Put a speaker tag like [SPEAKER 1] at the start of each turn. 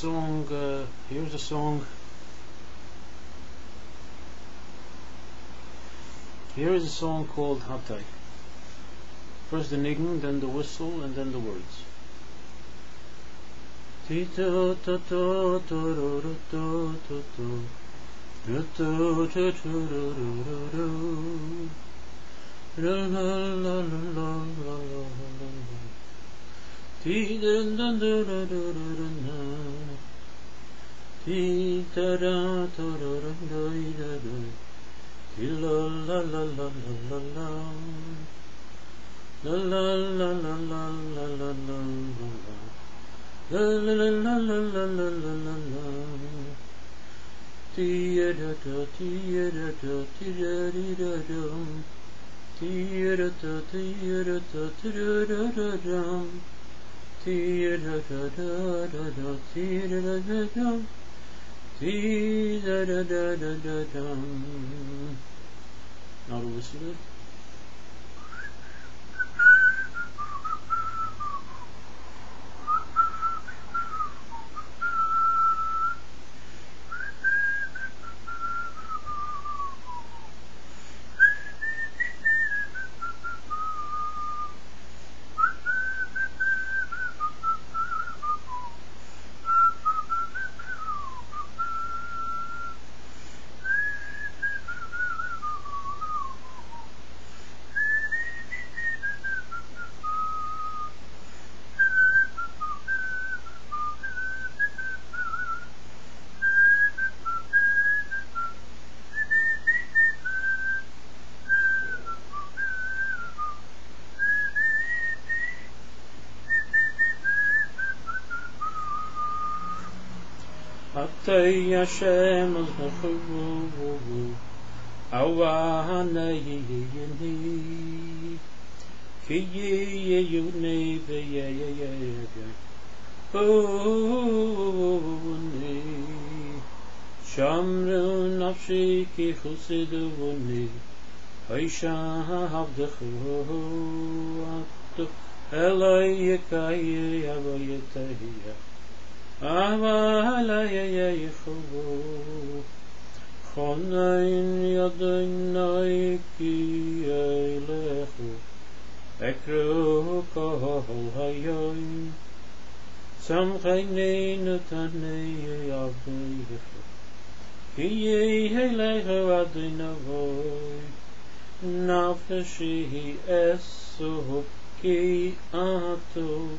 [SPEAKER 1] song, uh, here's a song. Here is a song called Hatei. First the niggun, then the whistle, and then the words. Ti da da da da da da da da Ti la la la la la la la La la la la la la la la la La la la la la la la la la Ti da da ti da da ti da di da dum Ti da da ti da da ti da da da da da da da da da da da Ti da da da da dee da da Not all this good. حتى يشم الحبوب أوانيه ينهي في يوني بيك أوني شمر نفسي كي خسد وني عيشا عبد خواتك إليك يا بيتي Avalayeyehu Chonain Yadonai Ki Eilehu Ekru Kohol Hayoin Samchainin Utanei Avdeyehu Ki Eilehu Adonavoi Nafeshi Esu Ki Atu